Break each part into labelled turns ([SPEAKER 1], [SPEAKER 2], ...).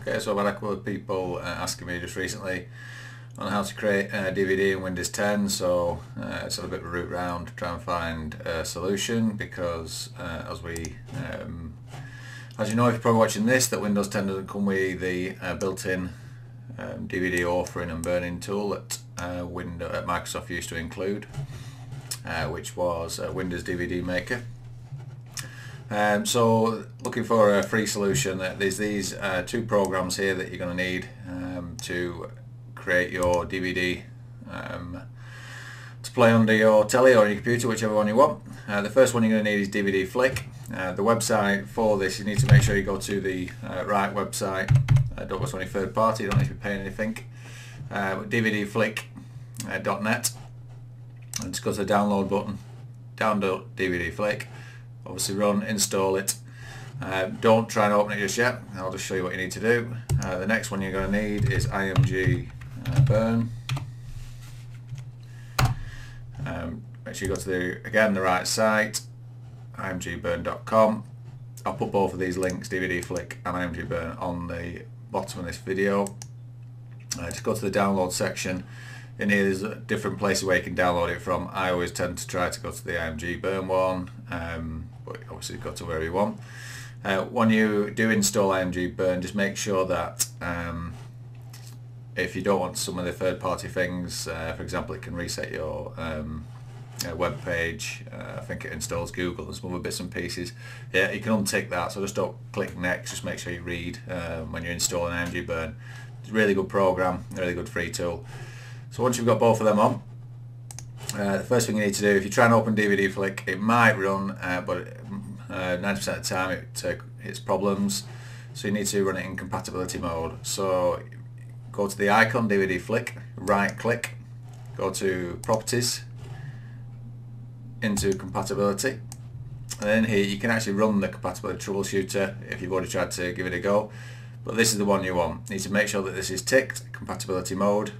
[SPEAKER 1] Okay, so I've had a couple of people uh, asking me just recently on how to create a DVD in Windows 10 so uh, it's a bit of a route round to try and find a solution because uh, as we um, as you know if you're probably watching this that Windows 10 doesn't come with the uh, built-in um, DVD authoring and burning tool that uh, Windows, Microsoft used to include uh, which was Windows DVD Maker um, so looking for a free solution, uh, there's these uh, two programs here that you're going to need um, to create your DVD um, to play under your telly or your computer, whichever one you want. Uh, the first one you're going to need is DVD Flick. Uh, the website for this, you need to make sure you go to the uh, right website. Uh, don't go to any third party, you don't need to be paying anything. DVDflick.net and just go to the download button, download DVD Flick obviously run, install it. Uh, don't try and open it just yet, I'll just show you what you need to do. Uh, the next one you're going to need is IMG uh, Burn. Um, make sure you go to the, again, the right site, imgburn.com. I'll put both of these links, DVD Flick and IMG Burn, on the bottom of this video. Uh, just go to the download section. In here there's different places where you can download it from. I always tend to try to go to the IMG Burn one. Um, but obviously go to where you want. Uh, when you do install IMG Burn, just make sure that um, if you don't want some of the third-party things, uh, for example, it can reset your um, uh, web page. Uh, I think it installs Google and some other bits and pieces. Yeah, you can untick that. So just don't click next. Just make sure you read um, when you're installing IMG Burn. It's a really good program, really good free tool. So once you've got both of them on, uh, the first thing you need to do, if you try and open DVD Flick, it might run, uh, but 90% uh, of the time it uh, hits problems. So you need to run it in compatibility mode. So go to the icon DVD Flick, right click, go to Properties, into Compatibility. And then here you can actually run the compatibility troubleshooter if you've already tried to give it a go. But this is the one you want. You need to make sure that this is ticked, compatibility mode.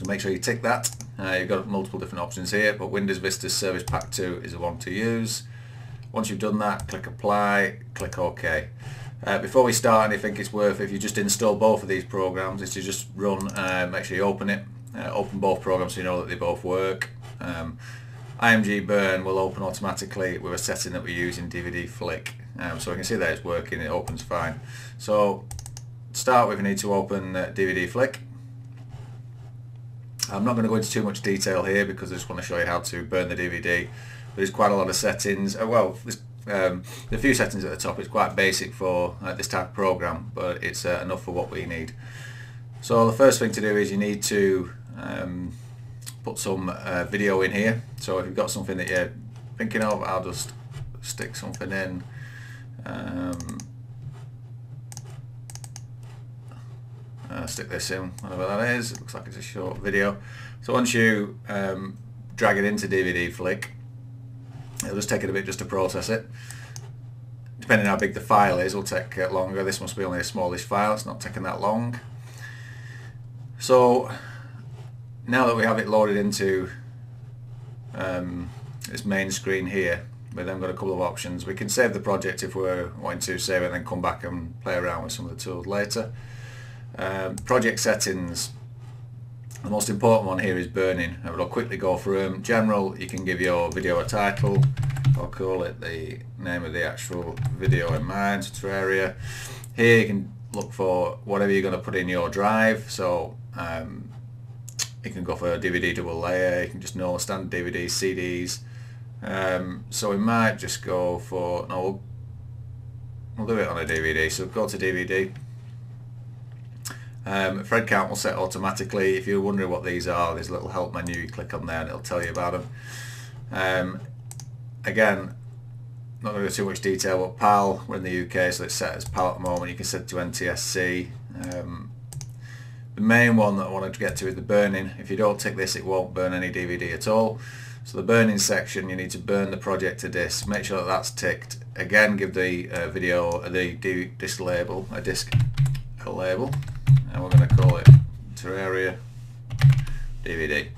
[SPEAKER 1] So make sure you tick that. Uh, you've got multiple different options here, but Windows Vista Service Pack 2 is the one to use. Once you've done that, click Apply, click OK. Uh, before we start, I think it's worth, if you just install both of these programs, is to just run, uh, make sure you open it, uh, open both programs so you know that they both work. Um, IMG Burn will open automatically with a setting that we use in DVD Flick. Um, so I can see that it's working, it opens fine. So start with, we need to open DVD uh, Flick. I'm not going to go into too much detail here because I just want to show you how to burn the DVD. There's quite a lot of settings. Uh, well, um, the few settings at the top. It's quite basic for uh, this type of program, but it's uh, enough for what we need. So the first thing to do is you need to um, put some uh, video in here. So if you've got something that you're thinking of, I'll just stick something in. Um, uh, stick this in, whatever that is. It looks like it's a short video. So once you um, drag it into DVD Flick, it'll just take it a bit just to process it. Depending how big the file is, it'll take uh, longer. This must be only a smallish file. It's not taking that long. So now that we have it loaded into um, this main screen here, we've then got a couple of options. We can save the project if we're wanting to save it and then come back and play around with some of the tools later. Um, project settings. The most important one here is burning. I will quickly go through them. General, you can give your video a title. I'll call it the name of the actual video in mind, Terraria. Here you can look for whatever you're going to put in your drive. So um, you can go for a DVD double layer, you can just know standard DVDs, CDs. Um, so we might just go for, no, we'll, we'll do it on a DVD. So go to DVD, um, thread count will set automatically. If you're wondering what these are, there's a little help menu. You click on there and it'll tell you about them. Um, again, not going to go too much detail, but PAL, we're in the UK, so it's set as PAL at the moment. You can set to NTSC. Um, the main one that I wanted to get to is the burning. If you don't tick this, it won't burn any DVD at all. So the burning section, you need to burn the project to disk. Make sure that that's ticked. Again, give the uh, video, uh, the disc label, a disc a label and we're going to call it Terraria DVD.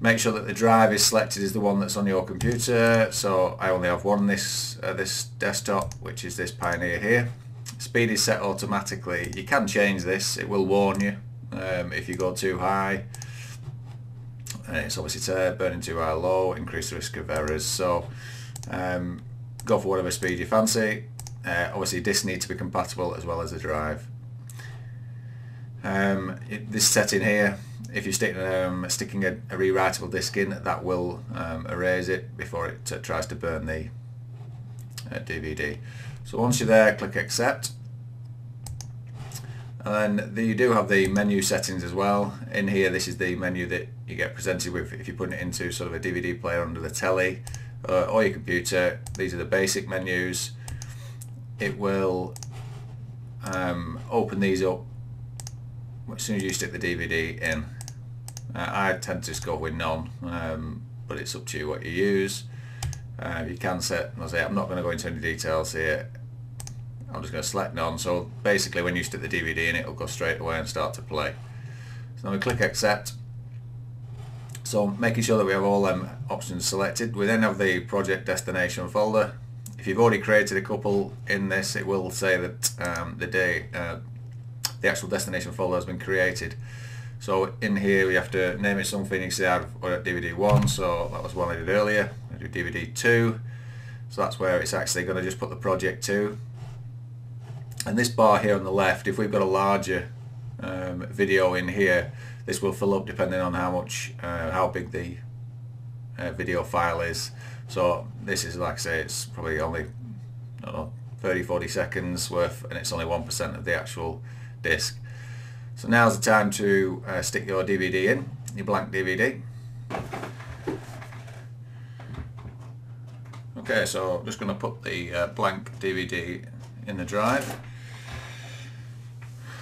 [SPEAKER 1] Make sure that the drive is selected as the one that's on your computer. So I only have one this uh, this desktop, which is this Pioneer here. speed is set automatically. You can change this, it will warn you um, if you go too high. And it's obviously burning too high low, increase risk of errors. So um, go for whatever speed you fancy. Uh, obviously discs need to be compatible as well as the drive. Um, it, this setting here, if you're sticking, um, sticking a, a, rewritable disc in, that will um, erase it before it uh, tries to burn the uh, DVD. So once you're there, click accept. And then the, you do have the menu settings as well. In here, this is the menu that you get presented with if you're putting it into sort of a DVD player under the telly uh, or your computer. These are the basic menus. It will um, open these up as soon as you stick the DVD in. Uh, I tend to just go with none, um, but it's up to you what you use. Uh, you can set, I say, I'm not going to go into any details here. I'm just going to select none. So basically when you stick the DVD in, it'll go straight away and start to play. So now we click accept. So making sure that we have all them options selected. We then have the project destination folder. If you've already created a couple in this, it will say that um, the day uh, the actual destination folder has been created. So in here we have to name it something. You see I've DVD 1, so that was one I did earlier. I do DVD 2, so that's where it's actually going to just put the project to. And this bar here on the left, if we've got a larger um, video in here, this will fill up depending on how much, uh, how big the uh, video file is. So this is like I say, it's probably only I don't know 30-40 seconds worth, and it's only one percent of the actual disc. So now's the time to uh, stick your DVD in, your blank DVD. Okay, so I'm just going to put the uh, blank DVD in the drive.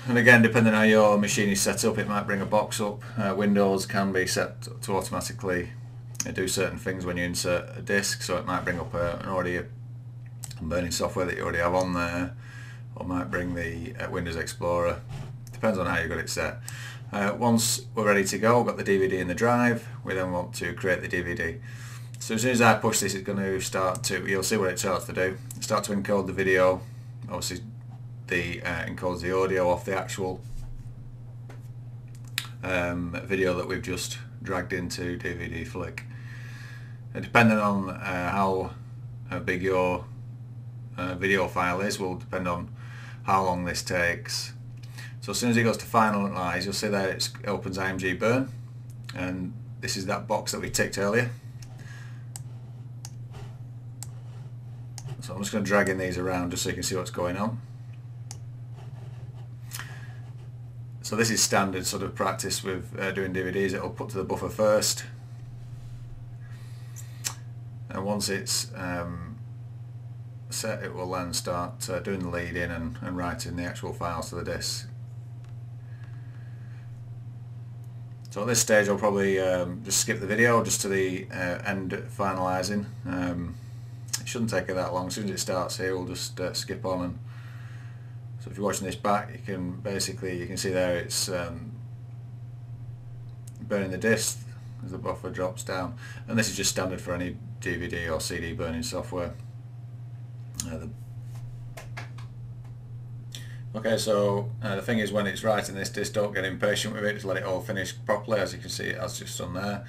[SPEAKER 1] And again, depending on how your machine is set up, it might bring a box up. Uh, Windows can be set to automatically do certain things when you insert a disk, so it might bring up a, an already burning software that you already have on there or might bring the uh, Windows Explorer. Depends on how you've got it set. Uh, once we're ready to go, got the DVD in the drive, we then want to create the DVD. So as soon as I push this, it's going to start to, you'll see what it starts to do. Start to encode the video, obviously the uh, encodes the audio off the actual um, video that we've just dragged into DVD Flick. And depending on uh, how, how big your uh, video file is will depend on how long this takes. So as soon as it goes to finalize, you'll see that it opens IMG Burn, and this is that box that we ticked earlier. So I'm just going to drag in these around just so you can see what's going on. So this is standard sort of practice with uh, doing DVDs. It'll put to the buffer first, and once it's um, set it will then start uh, doing the lead in and, and writing the actual files to the disk. So at this stage I'll probably um, just skip the video just to the uh, end finalising. Um, it shouldn't take it that long. As soon as it starts here we'll just uh, skip on and so if you're watching this back you can basically you can see there it's um, burning the disk as the buffer drops down and this is just standard for any DVD or CD burning software. Uh, okay, so uh, the thing is when it's writing this disc, don't get impatient with it, just let it all finish properly, as you can see it has just done there.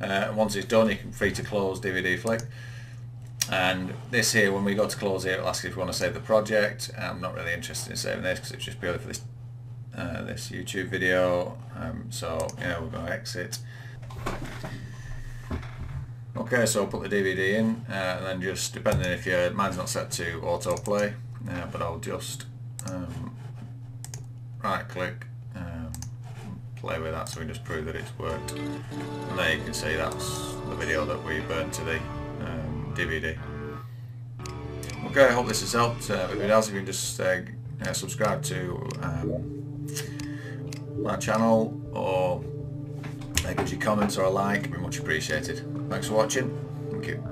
[SPEAKER 1] Uh, once it's done, you can free to close DVD Flick. And this here, when we go to close here, it'll ask if we want to save the project. I'm not really interested in saving this because it's just purely for this uh, this YouTube video. Um, so, yeah going to exit. Okay, so I'll put the DVD in uh, and then just, depending if your mine's not set to autoplay, uh, but I'll just um, right click, um, play with that so we just prove that it's worked. And there you can see that's the video that we burned to the um, DVD. Okay, I hope this has helped. Uh, if it has, you can just uh, subscribe to um, my channel or give your comments or a like, be much appreciated. Thanks for watching. Thank you.